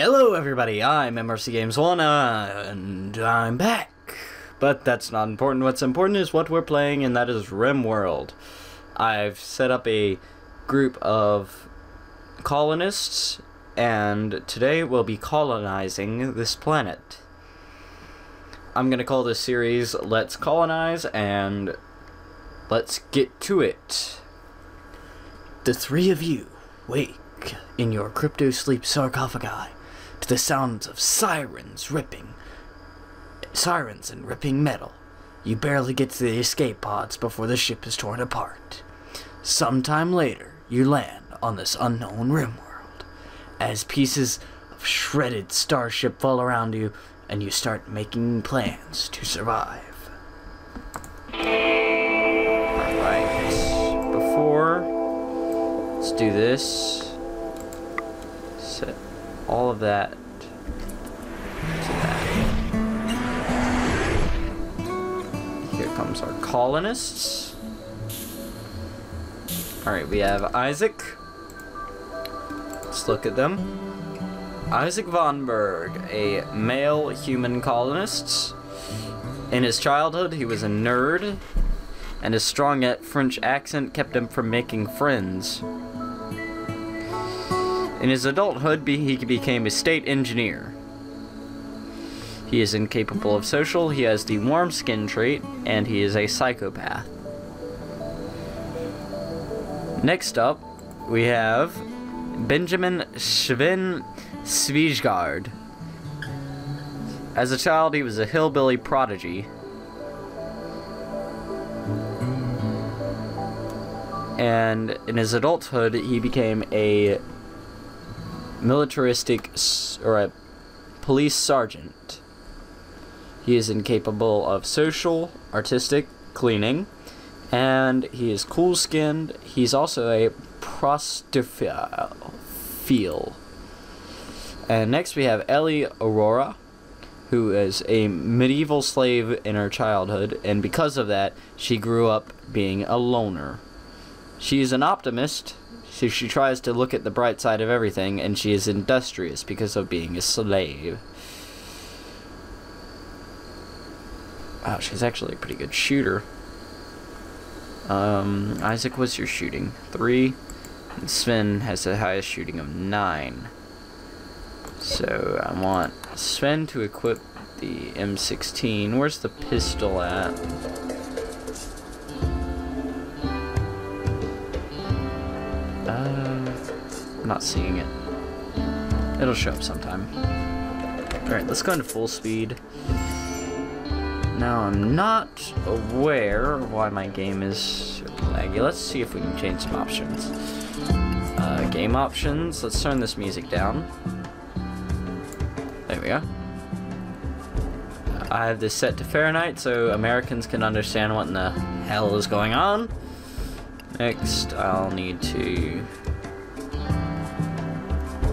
Hello everybody, I'm MRC Games 1, uh, and I'm back. But that's not important. What's important is what we're playing, and that is RimWorld. I've set up a group of colonists, and today we'll be colonizing this planet. I'm gonna call this series Let's Colonize, and let's get to it. The three of you wake in your crypto sleep sarcophagi the sounds of sirens ripping sirens and ripping metal. You barely get to the escape pods before the ship is torn apart. Sometime later, you land on this unknown RimWorld. As pieces of shredded starship fall around you, and you start making plans to survive. Alright, before, let's do this. Set all of that. Here comes our colonists. Alright, we have Isaac. Let's look at them. Isaac Vonberg, a male human colonist. In his childhood, he was a nerd, and his strong French accent kept him from making friends. In his adulthood, he became a state engineer. He is incapable of social, he has the warm skin trait, and he is a psychopath. Next up, we have Benjamin Sven Sviesgaard. As a child, he was a hillbilly prodigy. And in his adulthood, he became a militaristic or a police sergeant. He is incapable of social, artistic, cleaning, and he is cool skinned. He's also a prosthophile. And next we have Ellie Aurora, who is a medieval slave in her childhood, and because of that, she grew up being a loner. She is an optimist, so she tries to look at the bright side of everything, and she is industrious because of being a slave. Wow, she's actually a pretty good shooter. Um, Isaac, what's your shooting? Three. And Sven has the highest shooting of nine. So I want Sven to equip the M16. Where's the pistol at? Not seeing it. It'll show up sometime. Alright, let's go into full speed. Now, I'm not aware why my game is laggy. Let's see if we can change some options. Uh, game options. Let's turn this music down. There we go. I have this set to Fahrenheit so Americans can understand what in the hell is going on. Next, I'll need to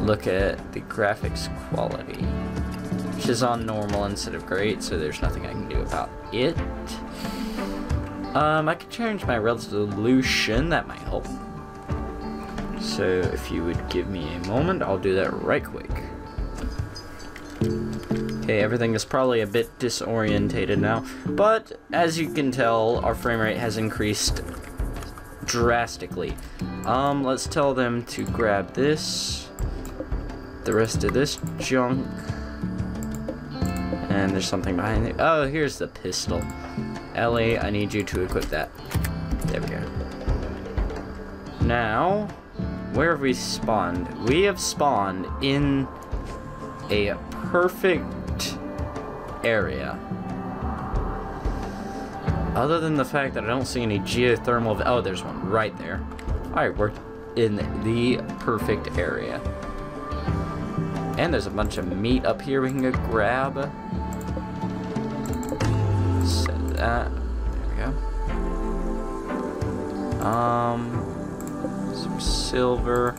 look at the graphics quality, which is on normal instead of great, so there's nothing I can do about it. Um, I could change my resolution, that might help. So if you would give me a moment, I'll do that right quick. Okay, everything is probably a bit disorientated now, but as you can tell, our frame rate has increased drastically. Um, let's tell them to grab this, the rest of this junk, and there's something behind it. Oh, here's the pistol. Ellie, I need you to equip that. There we go. Now, where have we spawned? We have spawned in a perfect area. Other than the fact that I don't see any geothermal... Oh, there's one right there. Alright, we're in the perfect area. And there's a bunch of meat up here we can go grab. Set that. There we go. Um, some silver.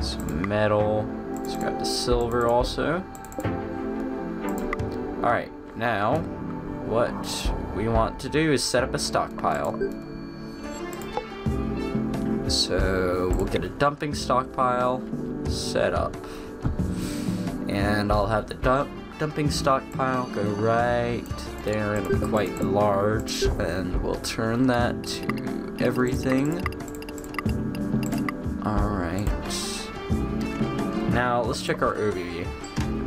Some metal. Let's grab the silver also. Alright, now what we want to do is set up a stockpile. So we'll get a dumping stockpile set up. And I'll have the dump dumping stockpile go right there and quite large and we'll turn that to everything. Alright. Now let's check our overview.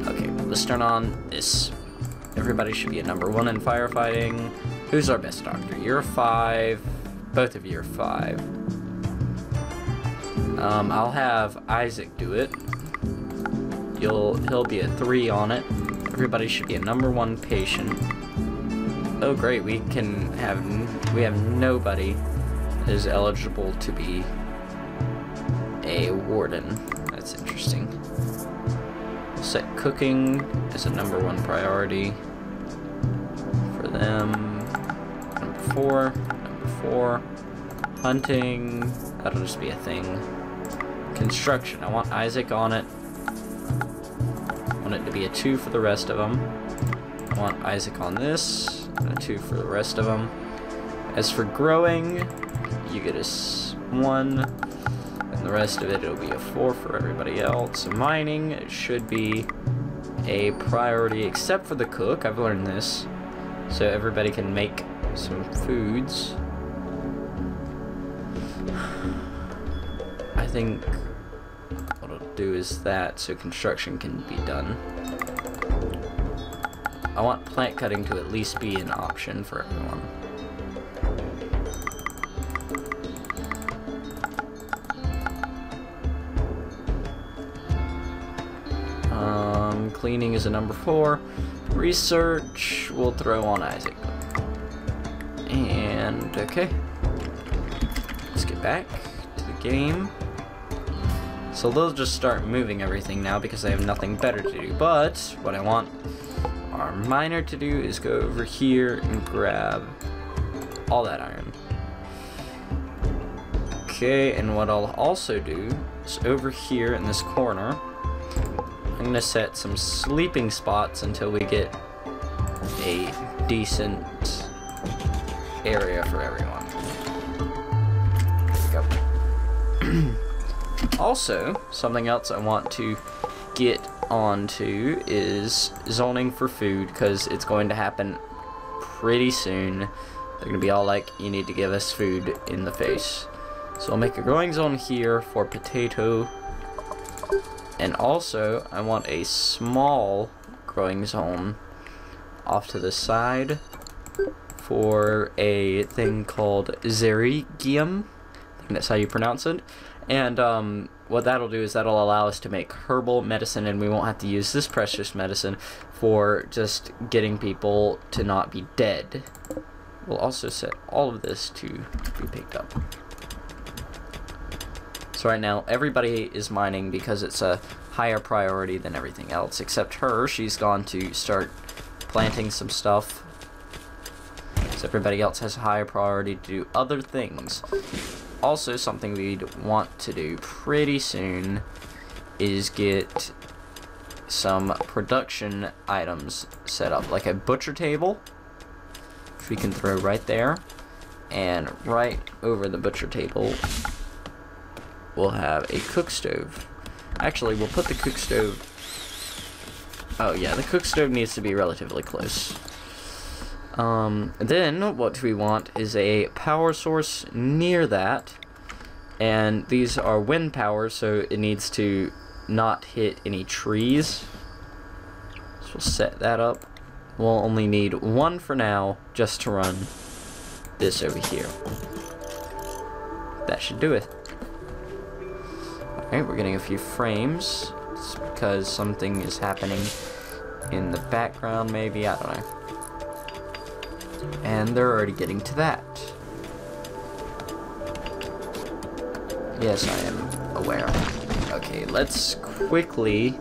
Okay, let's turn on this. Everybody should be a number one in firefighting. Who's our best doctor? You're five. Both of you are five. Um, I'll have Isaac do it. You'll he'll be a three on it. Everybody should be a number one patient. Oh great, we can have we have nobody is eligible to be a warden. That's interesting. Set cooking as a number one priority for them. Number four, number four. Hunting, that'll just be a thing. Construction, I want Isaac on it. I want it to be a two for the rest of them. I want Isaac on this, a two for the rest of them. As for growing, you get a one, and the rest of it, it'll be a four for everybody else. Mining should be a priority, except for the cook. I've learned this. So everybody can make some foods. I think do is that so construction can be done. I want plant cutting to at least be an option for everyone. Um, cleaning is a number four. Research, we'll throw on Isaac. And, okay. Let's get back to the game. So they'll just start moving everything now because I have nothing better to do. But, what I want our miner to do is go over here and grab all that iron. Okay, and what I'll also do is over here in this corner, I'm gonna set some sleeping spots until we get a decent area for everyone. Also, something else I want to get onto is zoning for food because it's going to happen pretty soon. They're gonna be all like, you need to give us food in the face. So I'll make a growing zone here for potato and also, I want a small growing zone off to the side for a thing called Xerigium. I think that's how you pronounce it. And um, what that'll do is that'll allow us to make herbal medicine and we won't have to use this precious medicine for just getting people to not be dead. We'll also set all of this to be picked up. So right now, everybody is mining because it's a higher priority than everything else, except her. She's gone to start planting some stuff. So everybody else has a higher priority to do other things. Also, something we'd want to do pretty soon is get some production items set up, like a butcher table, which we can throw right there, and right over the butcher table we'll have a cook stove. Actually, we'll put the cook stove... Oh yeah, the cook stove needs to be relatively close. Um, then, what we want is a power source near that. And these are wind power, so it needs to not hit any trees. So we'll set that up. We'll only need one for now, just to run this over here. That should do it. Alright, we're getting a few frames. It's because something is happening in the background, maybe, I don't know. And they're already getting to that. Yes, I am aware. Okay, let's quickly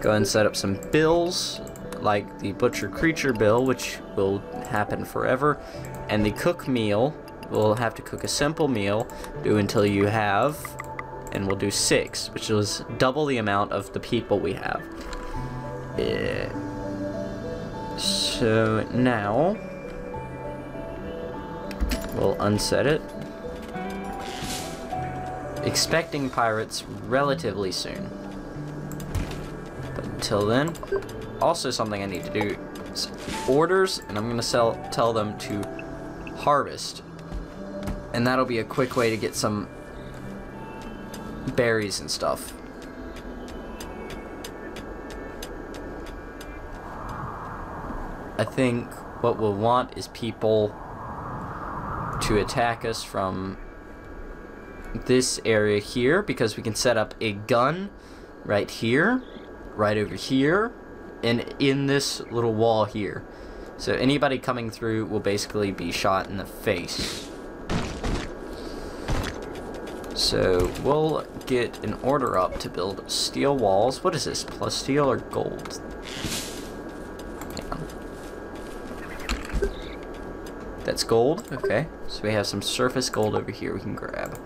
go and set up some bills, like the Butcher Creature bill, which will happen forever, and the cook meal. We'll have to cook a simple meal, do until you have and we'll do six, which is double the amount of the people we have. Yeah. So now we'll unset it. expecting pirates relatively soon. But until then, also something I need to do is orders, and I'm gonna sell tell them to harvest, and that'll be a quick way to get some berries and stuff. I think what we'll want is people to attack us from this area here because we can set up a gun right here, right over here, and in this little wall here. So anybody coming through will basically be shot in the face. So we'll get an order up to build steel walls. What is this? Plus steel or gold? That's gold. Okay. So we have some surface gold over here we can grab.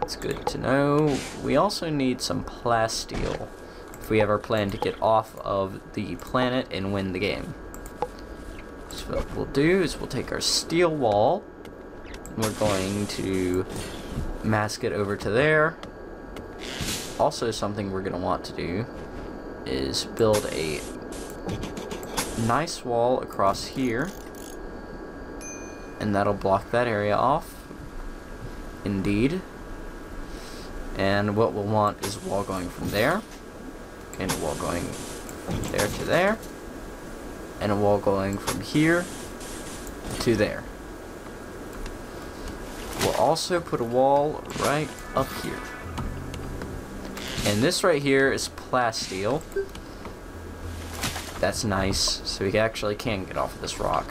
That's good to know. We also need some plasteel if we ever plan to get off of the planet and win the game. So what we'll do is we'll take our steel wall we're going to mask it over to there. Also something we're going to want to do is build a nice wall across here and that'll block that area off. Indeed. And what we'll want is a wall going from there, and a wall going there to there, and a wall going from here to there. We'll also put a wall right up here. And this right here is plasteel. That's nice, so we actually can get off of this rock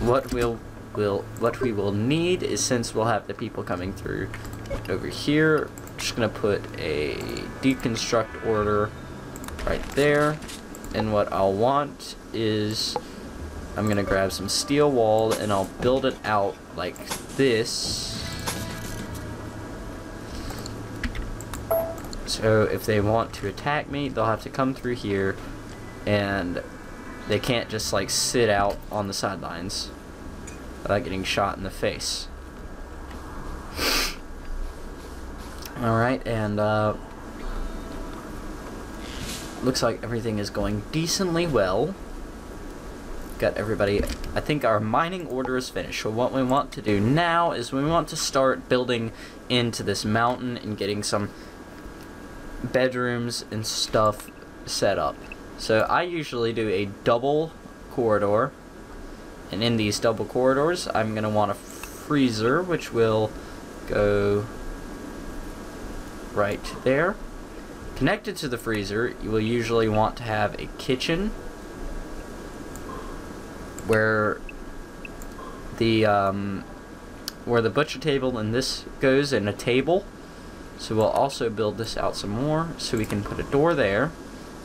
what we'll will what we will need is since we'll have the people coming through over here just gonna put a deconstruct order right there. And what I'll want is I'm gonna grab some steel wall and I'll build it out like this. So if they want to attack me they'll have to come through here and they can't just like sit out on the sidelines without getting shot in the face. Alright, and uh, looks like everything is going decently well. Got everybody, I think our mining order is finished. So what we want to do now is we want to start building into this mountain and getting some bedrooms and stuff set up. So I usually do a double corridor. And in these double corridors, I'm going to want a freezer, which will go right there. Connected to the freezer, you will usually want to have a kitchen where the um, where the butcher table and this goes and a table. So we'll also build this out some more so we can put a door there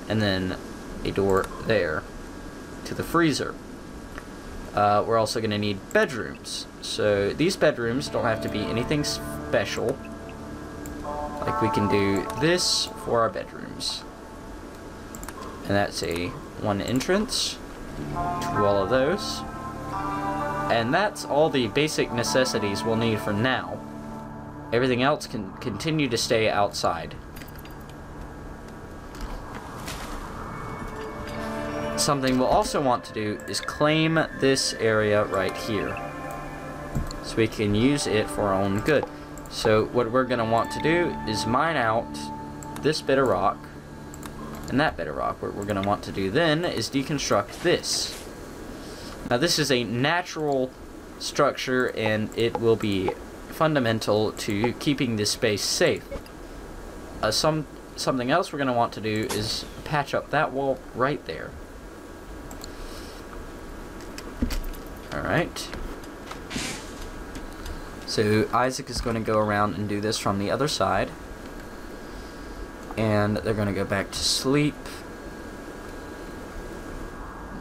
and then a door there to the freezer. Uh, we're also going to need bedrooms. So these bedrooms don't have to be anything special. Like we can do this for our bedrooms. And that's a one entrance to all of those. And that's all the basic necessities we'll need for now. Everything else can continue to stay outside. Something we'll also want to do is claim this area right here. So we can use it for our own good. So what we're going to want to do is mine out this bit of rock and that bit of rock. What we're going to want to do then is deconstruct this. Now this is a natural structure and it will be fundamental to keeping this space safe. Uh, some Something else we're going to want to do is patch up that wall right there. Alright. So Isaac is going to go around and do this from the other side. And they're going to go back to sleep.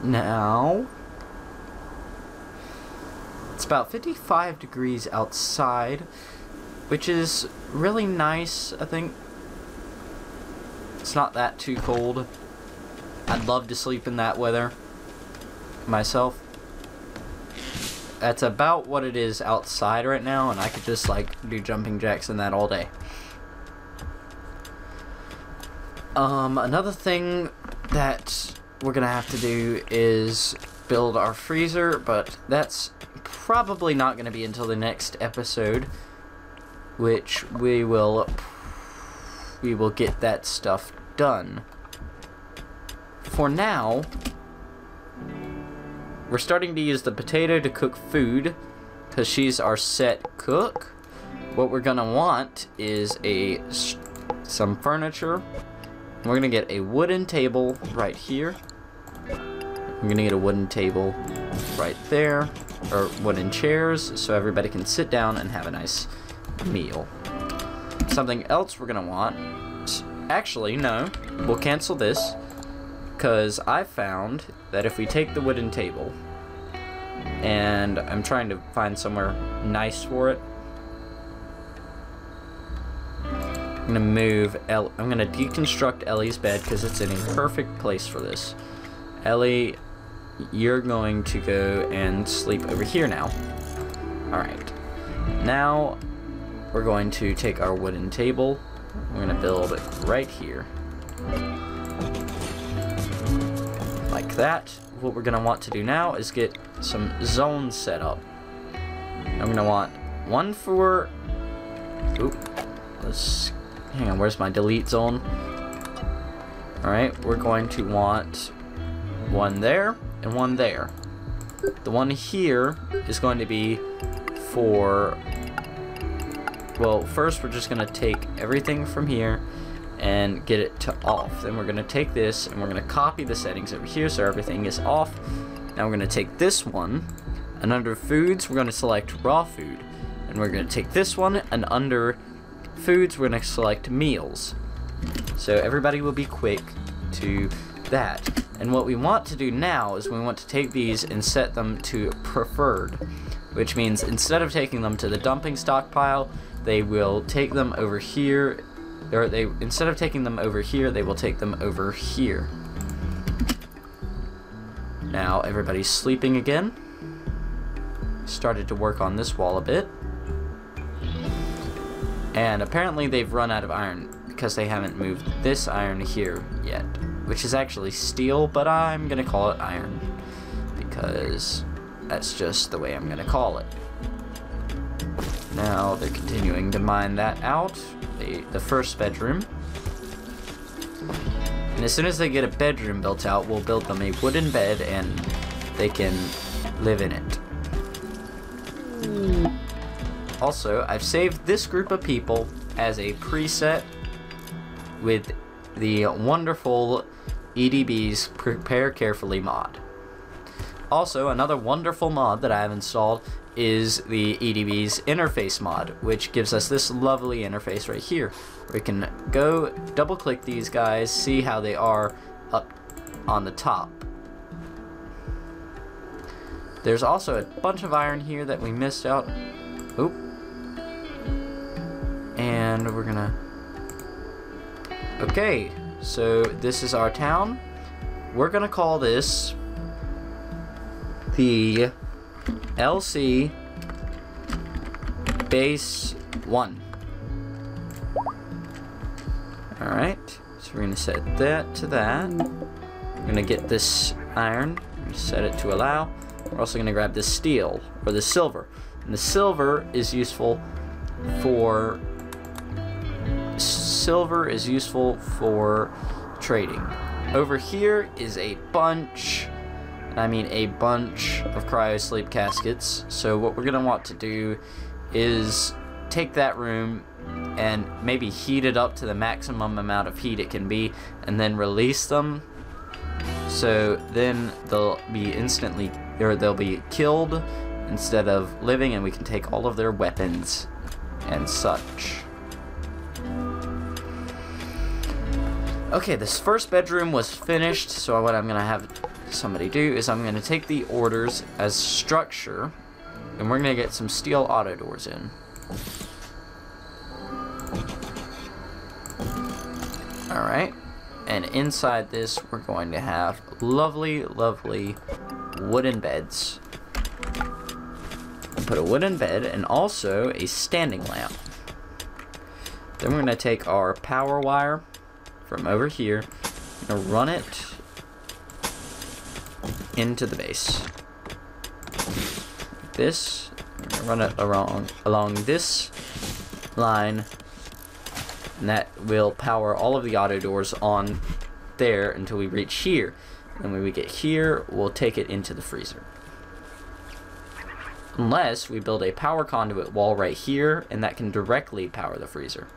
Now, it's about 55 degrees outside, which is really nice, I think. It's not that too cold. I'd love to sleep in that weather myself. That's about what it is outside right now, and I could just like do jumping jacks in that all day. Um, another thing that we're gonna have to do is build our freezer, but that's probably not gonna be until the next episode, which we will we will get that stuff done. For now, we're starting to use the potato to cook food because she's our set cook. What we're gonna want is a some furniture. We're gonna get a wooden table right here. We're gonna get a wooden table right there, or wooden chairs, so everybody can sit down and have a nice meal. Something else we're gonna want. Actually, no. We'll cancel this because I found that if we take the wooden table and I'm trying to find somewhere nice for it. I'm gonna move El I'm gonna deconstruct Ellie's bed because it's in a perfect place for this. Ellie, you're going to go and sleep over here now. Alright. Now we're going to take our wooden table. We're gonna build it right here. Like that. What we're gonna want to do now is get some zones set up. I'm gonna want one for. Oop. Let's. Hang on. Where's my delete zone? All right. We're going to want one there and one there. The one here is going to be for. Well, first we're just gonna take everything from here and get it to off. Then we're to take this and we're to copy the settings over here so everything is off. Now we're to take this one, and under foods, we're to select raw food. And we're to take this one, and under foods, we're to select meals. So everybody will be quick to that. And what we want to do now is we want to take these and set them to preferred, which means instead of taking them to the dumping stockpile, they will take them over here, or they instead of taking them over here, they will take them over here. Now everybody's sleeping again. Started to work on this wall a bit. And apparently they've run out of iron because they haven't moved this iron here yet. Which is actually steel, but I'm going to call it iron. Because that's just the way I'm going to call it. Now they're continuing to mine that out. The, the first bedroom. And as soon as they get a bedroom built out, we'll build them a wooden bed and they can live in it. Also, I've saved this group of people as a preset with the wonderful EDB's Prepare Carefully mod. Also, another wonderful mod that I have installed is the EDB's interface mod, which gives us this lovely interface right here. We can go double click these guys, see how they are up on the top. There's also a bunch of iron here that we missed out. Oop. And we're gonna... Okay, so this is our town. We're gonna call this the LC base 1. Alright, so we're going to set that to that. We're going to get this iron, set it to allow. We're also going to grab this steel, or the silver. And the silver is useful for... Silver is useful for trading. Over here is a bunch I mean a bunch of cryo sleep caskets. So what we're going to want to do is take that room and maybe heat it up to the maximum amount of heat it can be and then release them. So then they'll be instantly, or they'll be killed instead of living and we can take all of their weapons and such. Okay, this first bedroom was finished, so what I'm to have somebody do is I'm going to take the orders as structure, and we're going to get some steel auto doors in. Alright, and inside this we're going to have lovely, lovely wooden beds. put a wooden bed and also a standing lamp. Then we're gonna take our power wire from over here, gonna run it into the base. This, run it along along this line, and that will power all of the auto doors on there until we reach here. And when we get here, we'll take it into the freezer. Unless we build a power conduit wall right here, and that can directly power the freezer.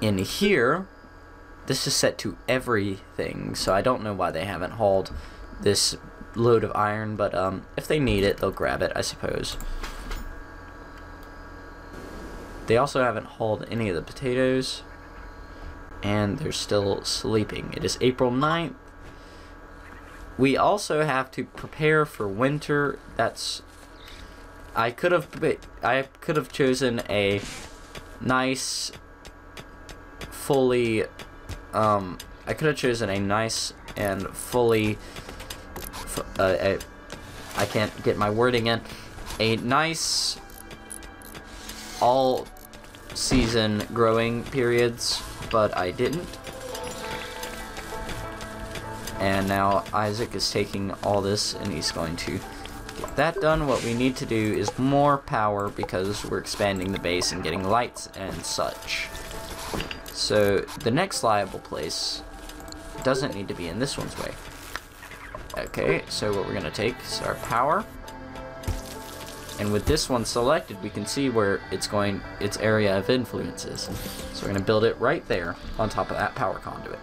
In here, this is set to everything, so I don't know why they haven't hauled this load of iron, but um, if they need it, they'll grab it, I suppose. They also haven't hauled any of the potatoes, and they're still sleeping. It is April 9th. We also have to prepare for winter. That's I could have I could have chosen a nice fully um I could have chosen a nice and fully uh, a, I can't get my wording in a nice all season growing periods but I didn't and now Isaac is taking all this and he's going to get that done. What we need to do is more power because we're expanding the base and getting lights and such. So the next liable place doesn't need to be in this one's way. Okay, so what we're going to take is our power. And with this one selected, we can see where it's going, its area of influence is. So we're going to build it right there on top of that power conduit.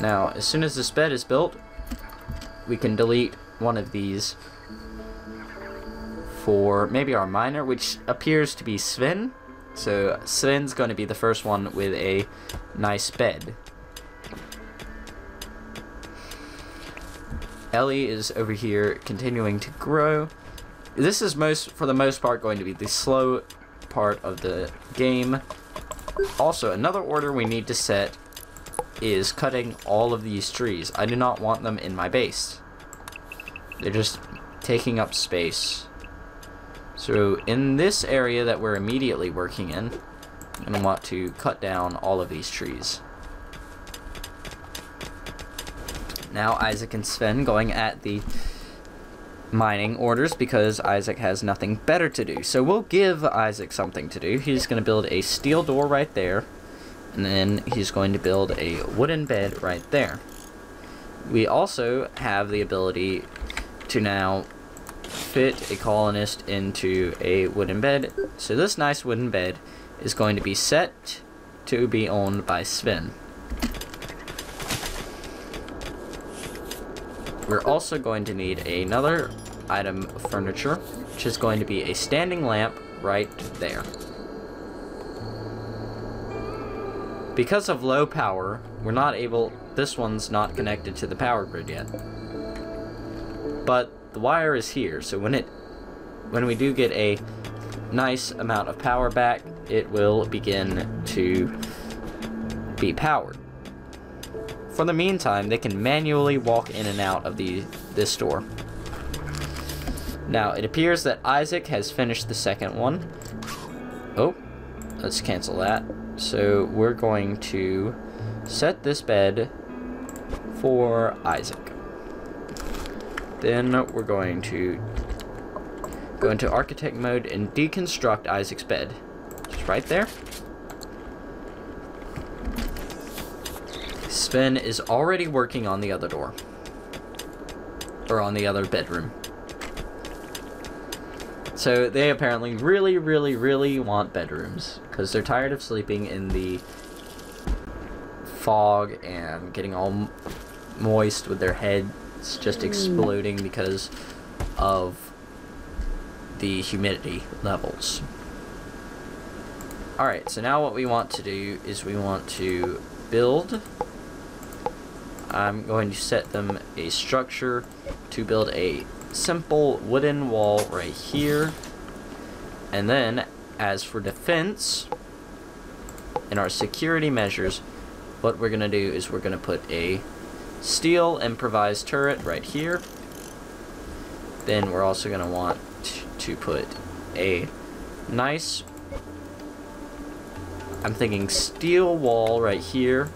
Now, as soon as this bed is built, we can delete one of these for maybe our miner, which appears to be Sven. So Sven's going to be the first one with a nice bed. Ellie is over here continuing to grow. This is most, for the most part, going to be the slow part of the game. Also, another order we need to set is cutting all of these trees. I do not want them in my base. They're just taking up space. So in this area that we're immediately working in, I'm going to want to cut down all of these trees. Now Isaac and Sven going at the mining orders because Isaac has nothing better to do. So we'll give Isaac something to do. He's going to build a steel door right there. And then he's going to build a wooden bed right there. We also have the ability to now fit a colonist into a wooden bed. So this nice wooden bed is going to be set to be owned by Sven. We're also going to need another item of furniture, which is going to be a standing lamp right there. Because of low power, we're not able, this one's not connected to the power grid yet. But the wire is here, so when it, when we do get a nice amount of power back, it will begin to be powered. For the meantime, they can manually walk in and out of the this door. Now, it appears that Isaac has finished the second one. Oh, let's cancel that. So we're going to set this bed for Isaac. Then we're going to go into architect mode and deconstruct Isaac's bed. Just right there. Sven is already working on the other door. Or on the other bedroom. So they apparently really, really, really want bedrooms because they're tired of sleeping in the fog and getting all moist with their heads just hmm. exploding because of the humidity levels. Alright, so now what we want to do is we want to build. I'm going to set them a structure to build a simple wooden wall right here. And then, as for defense, in our security measures, what we're going to do is we're going to put a steel improvised turret right here. Then we're also going to want to put a nice, I'm thinking steel wall right here.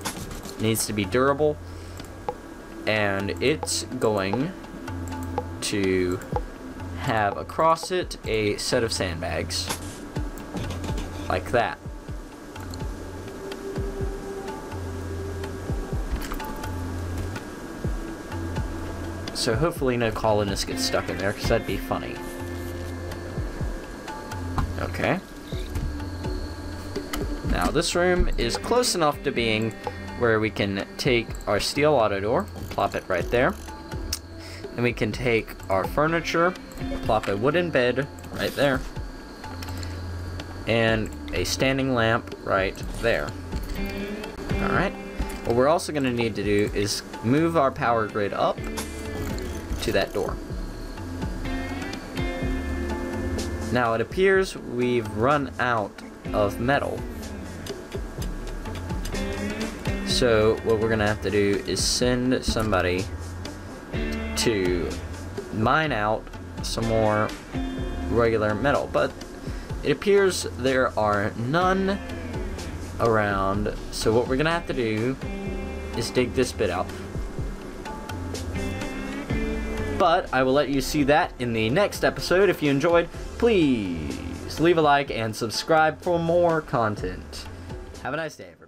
Needs to be durable. And it's going to have across it a set of sandbags. Like that. So hopefully no colonists get stuck in there, because that'd be funny. Okay. Now this room is close enough to being where we can take our steel auto door, plop it right there. And we can take our furniture, plop a wooden bed right there. And a standing lamp right there. Alright. What we're also going to need to do is move our power grid up to that door. Now it appears we've run out of metal. So what we're gonna have to do is send somebody to mine out some more regular metal. But it appears there are none around. So what we're gonna have to do is dig this bit out. But I will let you see that in the next episode. If you enjoyed, please leave a like and subscribe for more content. Have a nice day, everyone.